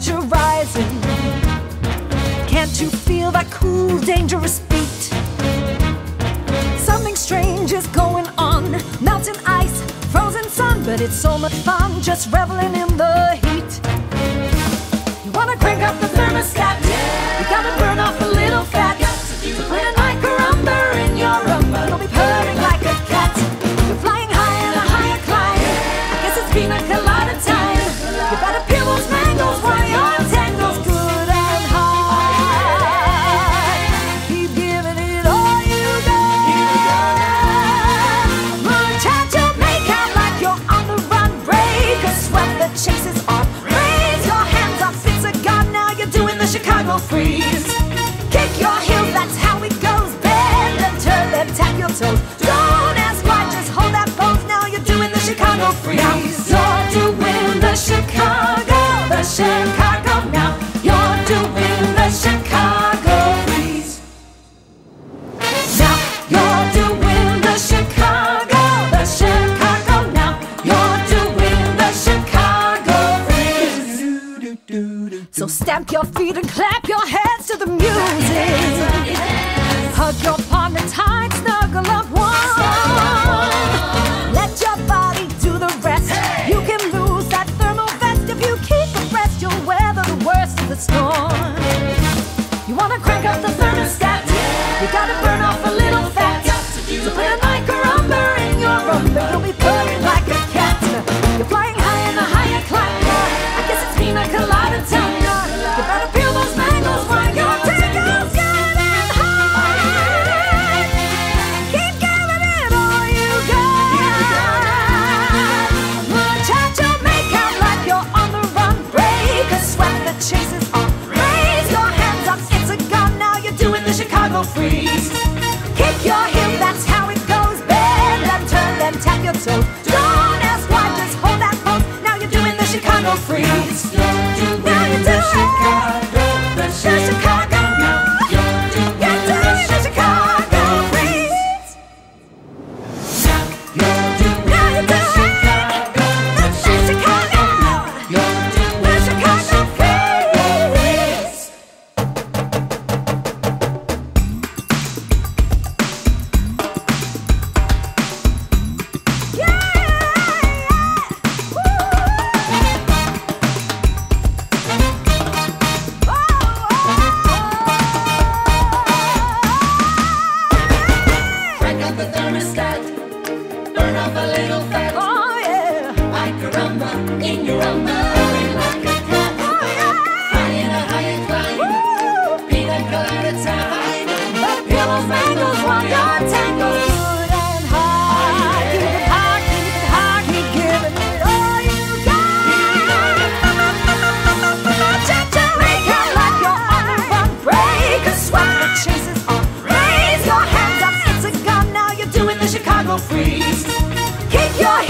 temperature rising. Can't you feel that cool, dangerous beat? Something strange is going on. Melting ice, frozen sun, but it's so much fun just reveling in the heat. You wanna crank up the So stamp your feet and clap your hands to the music. Hug your partner tight. will freeze. Kick your heel, that's how it goes. Bend and turn and tap your toe. Don't ask why, just hold that pose. Now you're doing the Chicago freeze. Now you're doing the Chicago, the Chicago. freeze. Kick your